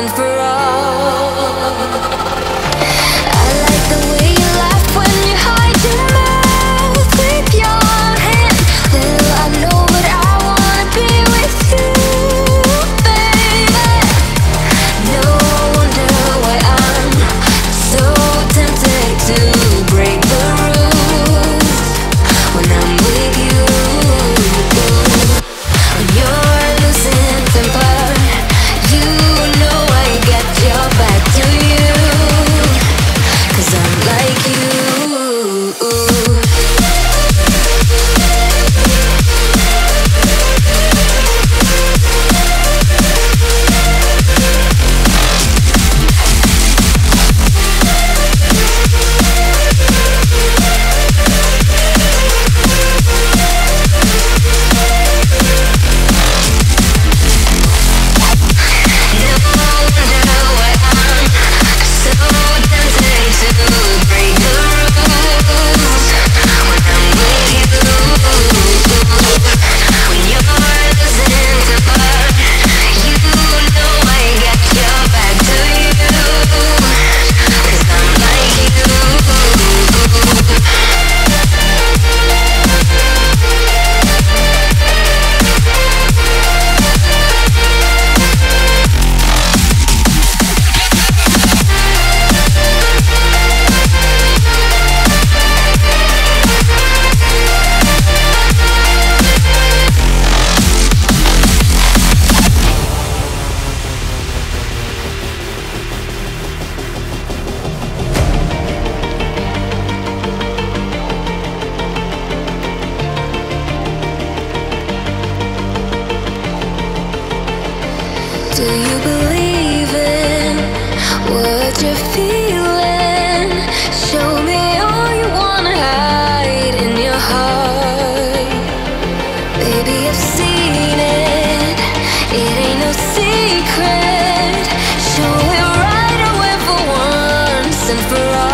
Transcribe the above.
destined for us. Do you believe in what you're feeling? Show me all you wanna hide in your heart. Baby, I've seen it, it ain't no secret. Show it right away for once and for all.